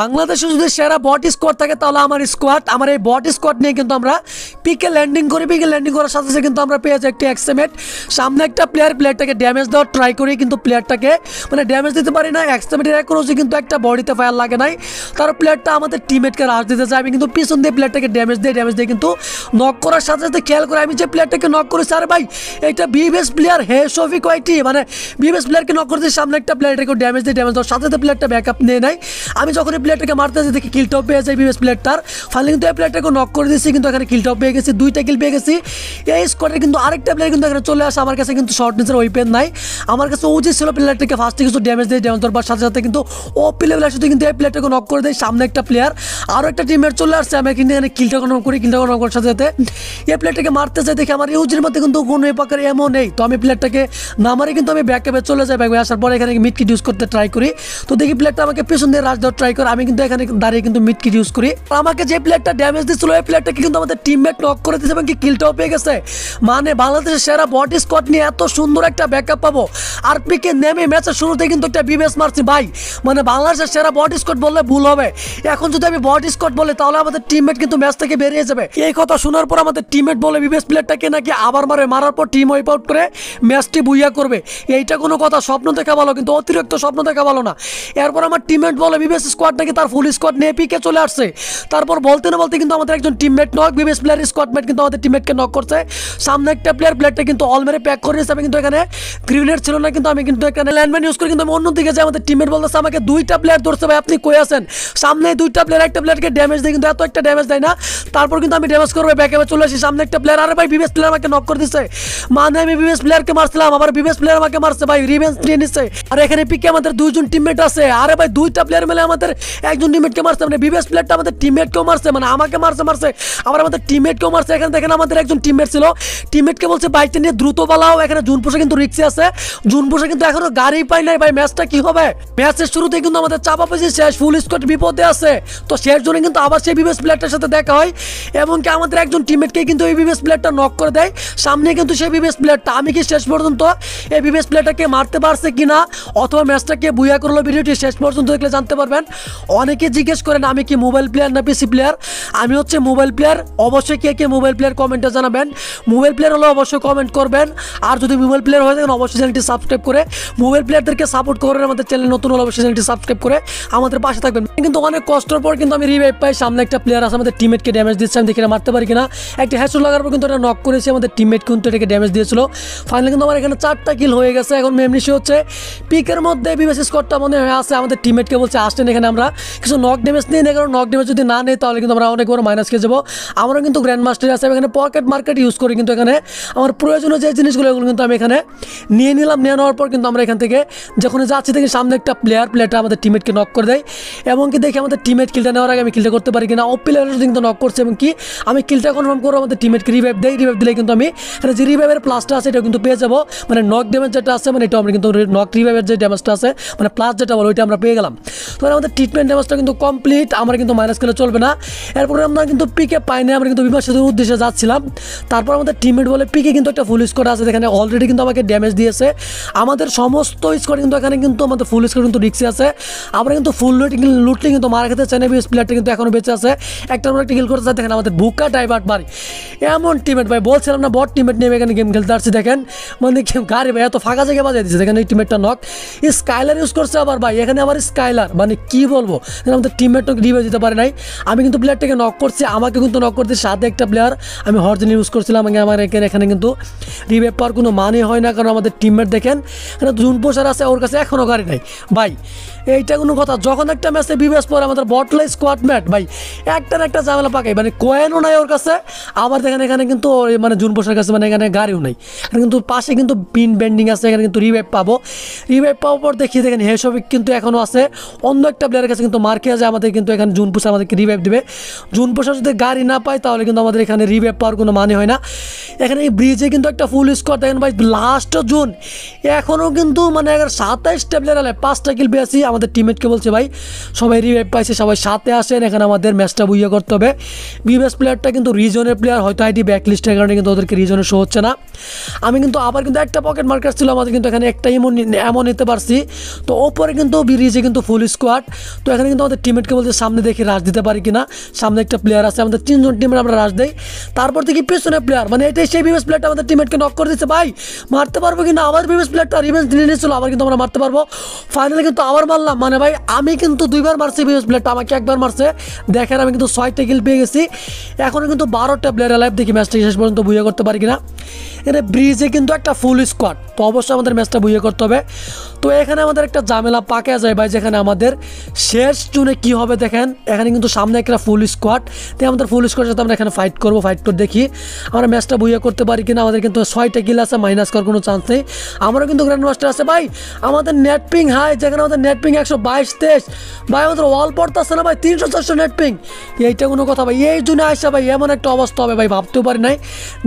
বাংলাদেশে যদি সেরা বট স্কোয়াড থাকে, তাহলে আমার স্কোয়াড আমার এই বট স্কোয়াড নিয়ে কিন্তু আমরা পিকে ল্যান্ডিং করি। পিকে ল্যান্ডিং করার সাথে সাথে কিন্তু আমরা পেয়ে যাই একটি এক্সেমেট সামনে একটা প্লেয়ার প্লেয়ারটাকে ড্যামেজ দেওয়ার ট্রাই করি কিন্তু প্লেয়ারটাকে মানে ড্যামেজ দিতে পারি না এক্সেমেটের এক রোজে কিন্তু একটা বডিতে ফায়ার লাগে নাই। তার প্লেয়ারটা আমাদের টিমমেটকে রাশ দিতে চাই আমি কিন্তু পিছন দিয়ে প্লেয়ারটাকে ড্যামেজ দিয়ে ড্যামেজ দিয়ে কিন্তু নক করার সাথে সাথে খেয়াল করে আমি যে প্লেয়ারটাকে নক করি স্যার ভাই, এটা বিবেস প্লেয়ার হে শফিক ওয়াইটি মানে বিবেস প্লেয়ারকে নক করতে সামনে একটা প্লেয়ারটাকে ড্যামেজ দিয়ে ড্যামেজ দেওয়ার সাথে সাথে প্লেয়ারটা ব্যাকআপ নিয়ে নেয়। আমি যখন প্লেয়ারটাকে মারতে যাই দেখি কিলটাও পেয়ে যায় বিবেস প্লেয়ারটার ফাইনালি কিন্তু এই প্লেয়ারটাকে নক করে দিয়েছি, কিন্তু এখানে কিলটাও পেয়ে গেছি, দুইটা কিল পেয়ে গেছি। এই স্কোয়াডের কিন্তু আরেকটা প্লেয়ার কিন্তু এখানে চলে আসে, আমার কাছে কিন্তু শর্ট নিচের ওইপেন নাই। আমার কাছে উচিত ছিল প্লেয়ারটাকে ফার্স্টে কিছু ড্যামেজ দিয়ে ড্যামেজ দেওয়ার সাথে সাথে কিন্তু ও প্লেয়ার সাথে কিন্তু এই প্লেয়ারটাকে নক করে দেয় সামনে একটা প্লেয়ার আরও একটা টিমের চলে আসছে, আমি কিন্তু এখানে কিলটাকে নক করি কিলটাকে নক করার সাথে সাথে। এই প্লেয়ারটাকে মারতে চাই, দেখি আমার ইউজের মধ্যে কিন্তু কোনো প্রকার এমন নেই। তো আমি প্লেয়ারটাকে না মারে, কিন্তু আমি ব্যাক ক্যাপে চলে যাই ব্যাক আসার পরে এখানে মিড কিট ইউজ করতে ট্রাই করি। তো দেখি প্লেয়ারটা আমাকে পেছন দিয়ে রাজ ট্রাই করে আমি কিন্তু এখানে দাঁড়িয়ে কিন্তু মিড কিট ইউজ করি। আমাকে যে প্লেয়ারটা ড্যামেজ দিচ্ছিল ওই প্লেয়ারটাকে কিন্তু আমাদের টিমমেট নক করে দিয়েছে এবং কি কিলটাও পেয়ে গেছে। মানে বাংলাদেশের সেরা বডি স্কোয়াড নিয়ে এত সুন্দর একটা ব্যাকআপ পাবো। আর পিকে নেমে ম্যাচের শুরুতে কিন্তু একটা বিবেস মারছি, ভাই। মানে বাংলাদেশের সেরা বডি স্কোয়াড বললে ভুল হবে। এখন যদি আমি বডি স্কোয়াড বলি, তাহলে আমাদের টিমমেট কিন্তু ম্যাচ থেকে বেরিয়ে যাবে। এই কথা শোনার পর আমাদের টিমমেট বলে বিবেস প্লেয়ারটাকে নাকি আবার মারে। মারার পর টিম ওয়াইপ আউট করে ম্যাচটি বুইয়া করবে। এইটা কোনো কথা, স্বপ্ন দেখা ভালো, কিন্তু অতিরিক্ত স্বপ্ন দেখা ভালো না। এরপর আমার টিমমেট বলে বিবেস স্কোয়াড নাকি তার ফুল স্কোয়াড নিয়ে পিকে চলে আসছে। তারপর বলতে না বলতে কিন্তু আমাদের একজন টিমমেট নক বিবেস প্লেয়ার স্কোয়াডমেট কিন্তু আমাদের টিমমেটকে নক করছে। সামনে একটা প্লেয়ার প্লেয়ারটা কিন্তু অল মেরে প্যাক করে নিয়েছে। আমি কিন্তু এখানে গ্রিনেড ছিল না, কিন্তু আমি কিন্তু এখানে ল্যান্ডম্যান ইউজ করি, কিন্তু আমি অন্যদিকে যে আমাদের টিমমেট বলতেছে, আমাকে দুইটা প্লেয়ার ধরছে ভাই, আপনি কই আছেন? সামনে দুইটা প্লেয়ার একটা প্লেয়ারকে ড্যামেজ দেয়, কিন্তু এত একটা ড্যামেজ দেয় না। তারপর কিন্তু আমি ড্যামেজ করব ব্যাকে চলে আসি। সামনে একটা প্লেয়ার আরে ভাই বিবেস প্লেয়ার আমাকে নক করে দিচ্ছে মানে আমি বিবেস প্লেয়ারকে মারছিলাম, আবার বিবেস প্লেয়ার আমাকে মারছে, ভাই রিভেন্স নিয়ে নিচ্ছে আর এখানে পিকে আমাদের দুইজন টিমমেট আছে। আরে ভাই, দুইটা প্লেয়ার মিলে আমাদের একজন টিমমেটকে মারছে মানে বিবেস প্লেয়ারটা আমাদের টিমমেটকেও মারছে মানে আমাকে মারছে মারছে আবার আমাদের টিমমেটকেও মারছে এখানে দেখেন আমাদের একজন টিমমেট ছিল টিমমেটকে বলছে বাইকটা নিয়ে দ্রুত পালাও এখানে জুন পোষা কিন্তু রিক্সে আছে জুন পোষা কিন্তু এখনও গাড়ি পাই নাই ভাই ম্যাচটা কি হবে ম্যাচের শুরুতে কিন্তু আমাদের চাপা পেয়েছে শেষ ফুল স্কোয়াড বিপদে আছে তো শেষ জন্য কিন্তু আবার সেই বিবেস প্লেয়ারটার সাথে দেখা হয় এবং কি আমাদের একজন টিমমেটকে কিন্তু এই বিবেস প্লেয়ারটা নক করে দেয় সামনে কিন্তু সেই বিবেস প্লেয়ারটা আমি কি শেষ পর্যন্ত এই বিবেস প্লেয়ারটাকে মারতে পারছে কিনা অথবা ম্যাচটাকে বুয়া করল ভিডিওটি শেষ পর্যন্ত দেখলে জানতে পারবেন অনেকে জিজ্ঞেস করেন, আমি কি মোবাইল প্লেয়ার না পিসি প্লেয়ার আমি হচ্ছে মোবাইল প্লেয়ার অবশ্যই কে কে মোবাইল প্লেয়ার কমেন্টে জানাবেন। মোবাইল প্লেয়ার হলে অবশ্যই কমেন্ট করবেন। আর যদি মোবাইল প্লেয়ার হয়ে থাকেন, অবশ্যই চ্যানেলটি সাবস্ক্রাইব করে। মোবাইল প্লেয়ারদেরকে সাপোর্ট করেন আমাদের চ্যানেল নতুন হলে অবশ্যই চ্যানেলটি সাবস্ক্রাইব করে আমাদের পাশে থাকবেন। কিন্তু অনেক কষ্টের পর কিন্তু আমি রিভাইভ পাই। সামনে একটা প্লেয়ার আছে, আমাদের টিমমেটকে ড্যামেজ দিচ্ছে। আমি দেখি মারতে পারি কিনা। একটা হ্যাশো লাগার পর কিন্তু এটা নক করেছে। আমাদের টিমমেট কিন্তু এটাকে ড্যামেজ দিয়েছিল। ফাইনালি কিন্তু আমার এখানে চারটা কিল হয়ে গেছে। এখন মেমনিশি হচ্ছে পিকের মধ্যে বিবেস স্কোরটা মনে হয়ে আছে। আমাদের টিমমেটকে বলছে আসছেন এখানে আমরা। কিছু নক ড্যামেজ নিয়ে নেই কারণ নক ড্যামেজ যদি না নেই, তাহলে কিন্তু আমরা অনেক বড় মাইনাস খেয়ে যাব। আমরা কিন্তু গ্র্যান্ড মাস্টার আছে এখানে পকেট মার্কেট ইউজ করি কিন্তু এখানে। আমার প্রয়োজনীয় যে জিনিসগুলো, এগুলো কিন্তু আমি এখানে নিয়ে নিলাম, নিয়ে নেওয়ার পর কিন্তু আমরা এখান থেকে যখন যাচ্ছি থেকে সামনে একটা প্লেয়ার প্লেয়ারটা আমাদের টিমেটকে নক করে দেয়। এবং কি দেখি আমাদের টিমেট কিলটা নেওয়ার আগে আমি কিলটা করতে পারি কিনা। ও প্লেয়ার কিন্তু নক করছে, এবং কি আমি কিলটা কনফার্ম করব, আমাদের টিমমেটকে রিভাইভ দেয় রিভাইভ দিলে কিন্তু আমি এখানে যে রিভাইভের প্লাসটা আছে এটা কিন্তু পেয়ে যাব। মানে নক ড্যামেজ যেটা আছে মানে এটা আমরা কিন্তু নক রিভাইভের যে ড্যামেজটা আছে মানে প্লাস যেটা বলো, ওইটা আমরা পেয়ে গেলাম। তো আমাদের ট্রিটমেন্ট ড্যামেজটা কিন্তু কমপ্লিট আমরা কিন্তু মাইনাস খেলে চলবে না। এরপরে আমরা কিন্তু পিকে পাইনি, আমরা কিন্তু বিমান সেতুর উদ্দেশ্যে যাচ্ছিলাম। তারপর আমাদের টিমমেট বলে পিকে কিন্তু একটা ফুল স্কোর আছে, যেখানে অলরেডি কিন্তু আমাকে ড্যামেজ দিয়েছে। আমাদের সমস্ত স্কোর কিন্তু এখানে কিন্তু আমাদের ফুল স্কোর কিন্তু রিক্সে আছে। আমরা কিন্তু ফুল লুট লুটলে কিন্তু মারা খেতে চাই না বিএস প্লেয়ারটা কিন্তু এখনও বেঁচে আছে। একটা আমরা একটা কিল করতে চাই, দেখেন আমাদের বুকা ডাইভার্ট মারি এমন টিমেট ভাই, বলছিলাম না বট টিমেট নিয়ে এখানে গেম খেলতে আসছি, দেখেন। মানে গাড়ি ভাই, এত ফাঁকা জায়গায় বাজাই দিচ্ছে দেখেন এই টিমমেটটা নক স্কাইলার ইউজ করছে আবার ভাই, এখানে আবার স্কাইলার মানে কি বলব? আমাদের টিমমেট রিভিউ দিতে পারে নাই। আমি কিন্তু প্লেয়ারটাকে নক করছি, আমাকে কিন্তু নক করতে সাথে একটা প্লেয়ার আমি হরজেন ইউজ করছিলাম, আমি আমার এখানে কিন্তু রিভাইভ পাওয়ার কোনো মানে হয় না, কারণ আমাদের টিমমেট দেখেন, এখানে জুন পোষার আছে, ওর কাছে এখনও গাড়ি নাই। ভাই, এইটা কোনো কথা, যখন একটা ম্যাচে বিবেস পরে আমাদের বটলাই স্কোয়াড ম্যাট ভাই, একটার একটা ঝামেলা পাকাই মানে কয়েনও নাই ওর কাছে, আবার দেখেন এখানে কিন্তু মানে জুন পোষার কাছে মানে এখানে গাড়িও নাই। এখানে কিন্তু পাশে কিন্তু পিন বেন্ডিং আছে, এখানে কিন্তু রিভাইভ পাবো। রিভাইভ পাওয়ার পর দেখি, দেখেন হেসবিক কিন্তু এখনও আছে, অন্য একটা প্লেয়ারের কাছে কিন্তু মার খেয়ে যায়, আমাদের কিন্তু এখানে জুন পোষা আমাদেরকে রিভাইভ দেবে। জুন পোষা যদি গাড়ি না পায়, তাহলে কিন্তু আমাদের এখানে রিভাইভ পাওয়ার কোনো মানে হয় না। এখানে এই ব্রিজে কিন্তু একটা ফুল স্কোর দেখেন ভাই লাস্ট জুন। এখনও কিন্তু মানে সাতাইশটা প্লেয়ার আলে পাঁচটা কিল পেয়েছি আমাদের টিমমেটকে বলছে, ভাই, সবাই রিভাইভ পাইছে, সবাই সাথে আসেন, এখানে আমাদের ম্যাচটা বুইয়া করতে হবে। বিবেস প্লেয়ারটা কিন্তু রিজনের প্লেয়ার হয়তো আইডি ব্যাকলিস্টের কারণে কিন্তু ওদেরকে রিজনে শো হচ্ছে না। আমি কিন্তু আবার কিন্তু একটা পকেট মার্কার ছিল আমাদের কিন্তু এখানে একটা এমন এমন নিতে পারছি। তো ওপরে কিন্তু রিজে কিন্তু ফুল স্কোয়াড তো এখানে কিন্তু আমাদের টিমমেটকে বলছে সামনে দেখি রাশ দিতে পারি কিনা। সামনে একটা প্লেয়ার আছে, আমাদের তিনজন টিমের আমরা রাশ দেই। তারপর দেখি পেছনে প্লেয়ার মানে এটাই সেই বিবেস প্লেয়ারটা আমাদের টিমমেটকে নক করে দিচ্ছে ভাই, মারতে পারব কিনা? আবার বিবেস প্লেয়ারটা রিভেন্স নিয়ে নিয়েছিল, আবার কিন্তু আমরা মারতে পারব। ফাইনালি কিন্তু আবার মারলাম মানে ভাই, আমি কিন্তু দুইবার মারছি বিবেস প্লেয়ারটা আমাকে একবার মারছে। দেখেন আমি কিন্তু ছয়টা কিল পেয়ে গেছি। এখনও কিন্তু বারোটা প্লেয়ার লাইভ দেখি ম্যাচটা শেষ পর্যন্ত বুঝে করতে পারি কিনা। এখানে ব্রিজে কিন্তু একটা ফুল স্কোয়াড তো অবশ্যই আমাদের ম্যাচটা বুঝে করতে হবে। তো এখানে আমাদের একটা ঝামেলা পাকা যায় ভাই, যেখানে আমাদের শেষ জুনে কি হবে দেখেন, এখানে কিন্তু সামনে একটা ফুল স্কোয়াড তাই আমাদের ফুল স্কোয়াডের সাথে আমরা এখানে ফাইট করব ফাইট করে দেখি। আমরা ম্যাচটা বুঝে করতে পারি কিনা, আমাদের কিন্তু ছয়টা কিল আছে মাইনাস করার কোনো চান্স নেই। আমারও কিন্তু গ্র্যান্ড মাস্টার আছে ভাই, আমাদের নেট পিং হাই যেখানে আমাদের নেট পিং একশো বাইশ, তেইশ। ভাই, আমাদের ওয়াল পড়তেছে না ভাই, তিনশো চারশো নেট পিং এইটা কোনো কথা ভাই, এই জন্য আসা ভাই, এমন একটা অবস্থা হবে ভাই, ভাবতেও পারি নাই।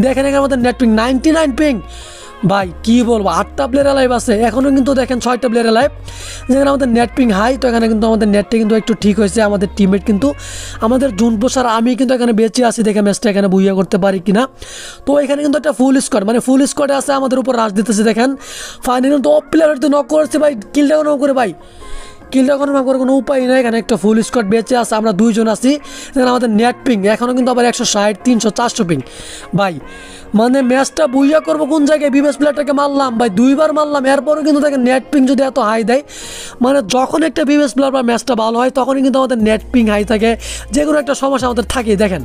দেখেন এখানে আমাদের net ping ninety nine ping ভাই, কি বলব? আটটা প্লেয়ার লাইভ আছে। এখনও কিন্তু দেখেন ছয়টা প্লেয়ার লাইভ যেখানে আমাদের নেট পিং হাই তো এখানে কিন্তু আমাদের নেটটা কিন্তু একটু ঠিক হয়েছে। আমাদের টিমমেট কিন্তু, আমাদের জুন প্রসার আমি কিন্তু এখানে বেঁচে আছি দেখে ম্যাচটা এখানে বুইয়া করতে পারি কিনা। তো এখানে কিন্তু একটা ফুল স্কোয়াড মানে ফুল স্কোয়াডে আছে, আমাদের উপর রাজ দিতেছে, দেখেন। ফাইনালি তো অফ প্লেয়ার হয়তো নক করেছে, ভাই। কিলটা নক করে, ভাই। কিলটা কোনো করার কোনো উপায় নেই এখানে একটা ফুল স্কোয়াড বেঁচে আছে, আমরা দুইজন আছি। এখানে আমাদের নেট পিং এখনও কিন্তু আবার একশো ষাট, তিনশো, চারশো পিং ভাই মানে ম্যাচটা বুইয়া করব কোন জায়গায়? বিবেস প্লেয়ারটাকে মারলাম, ভাই, দুইবার মারলাম, এরপরও কিন্তু দেখেন নেট পিং যদি এত হাই দেয় মানে যখন একটা বিবেস প্লেয়ার বা ম্যাচটা ভালো হয়, তখনই কিন্তু আমাদের নেট পিং হাই থাকে। যে কোনো একটা সমস্যা আমাদের থাকেই, দেখেন।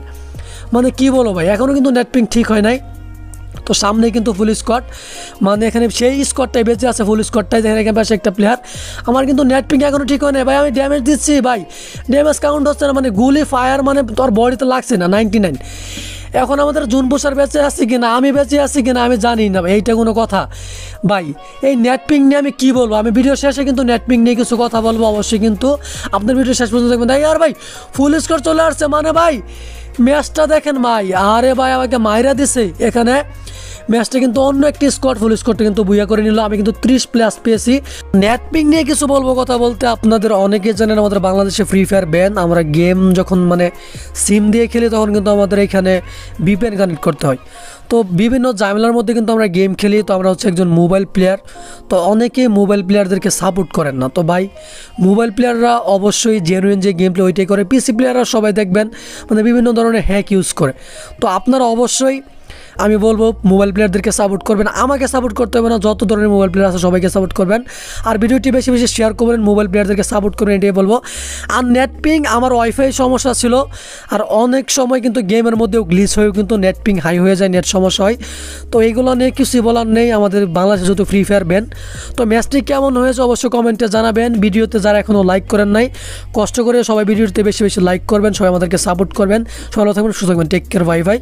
মানে কি বলো ভাই এখনও কিন্তু নেট পিং ঠিক হয় নাই। তো সামনে কিন্তু ফুল স্কোয়াড মানে এখানে সেই স্কোয়াডটাই বেঁচে আছে ফুল স্কোয়াডটাই যেখানে এখানে পাশে একটা প্লেয়ার আমার কিন্তু নেট পিং এখনও ঠিক হয় না ভাই, আমি ড্যামেজ দিচ্ছি, ভাই। ড্যামেজ কাউন্ট হচ্ছে না মানে গুলি ফায়ার মানে তোর বডিতে লাগছে না নাইনটি নাইন এখন আমাদের জুন পোষার বেঁচে আছি কিনা, আমি বেঁচে আছি কিনা, আমি জানি না এইটা কোনো কথা। ভাই, এই নেট পিং নিয়ে আমি কি বলব? আমি ভিডিও শেষে কিন্তু নেট পিং নিয়ে কিছু কথা বলব, অবশ্যই কিন্তু আপনার ভিডিও শেষ পর্যন্ত দেখবেন। আর ভাই ফুল স্কোর চলে আসছে মানে ভাই ম্যাচটা দেখেন, ভাই। আরে ভাই, আমাকে মাইরা দিছে, এখানে। ম্যাচটা কিন্তু অন্য একটি স্কোয়াড ফুল স্কোয়াডটা কিন্তু বুইয়া করে নিল। আমি কিন্তু ত্রিশ প্লাস পেয়েছি। নেট পিং নিয়ে কিছু বলব কথা বলতে। আপনাদের অনেকে জানেন আমাদের বাংলাদেশে ফ্রি ফায়ার ব্যান আমরা গেম যখন মানে সিম দিয়ে খেলি, তখন কিন্তু আমাদের এখানে বিপিএন কানেক্ট করতে হয়। তো বিভিন্ন ঝামেলার মধ্যে কিন্তু আমরা গেম খেলি। তো আমরা হচ্ছে একজন মোবাইল প্লেয়ার তো অনেকে মোবাইল প্লেয়ারদেরকে সাপোর্ট করেন না। তো ভাই মোবাইল প্লেয়াররা অবশ্যই জেনুইন যে গেম প্লে ওইটাই করে। পিসি প্লেয়াররা সবাই দেখবেন মানে বিভিন্ন ধরনের হ্যাক ইউজ করে। তো আপনারা অবশ্যই আমি বলব মোবাইল প্লেয়ারদেরকে সাপোর্ট করবেন। আমাকে সাপোর্ট করতে হবে না, যত ধরনের মোবাইল প্লেয়ার আছে সবাইকে সাপোর্ট করবেন। আর ভিডিওটি বেশি বেশি শেয়ার করবেন মোবাইল প্লেয়ারদেরকে সাপোর্ট করবেন, এটাই বলব। আর নেট পিং আমার ওয়াইফাই সমস্যা ছিল। আর অনেক সময় কিন্তু গেমের মধ্যেও গ্লিচ হয়েও কিন্তু নেট পিং হাই হয়ে যায় নেট সমস্যা হয়। তো এইগুলো নিয়ে কিছুই বলার নেই, আমাদের বাংলাদেশে যেহেতু ফ্রি ফায়ার ব্যান তো ম্যাচটি কেমন হয়েছে অবশ্যই কমেন্টে জানাবেন। ভিডিওতে যারা এখনও লাইক করেন নাই, কষ্ট করে সবাই ভিডিওতে বেশি বেশি লাইক করবেন, সবাই আমাদেরকে সাপোর্ট করবেন। সবাই থাকবেন, সুস্থ থাকবেন টেক কেয়ার বাই বাই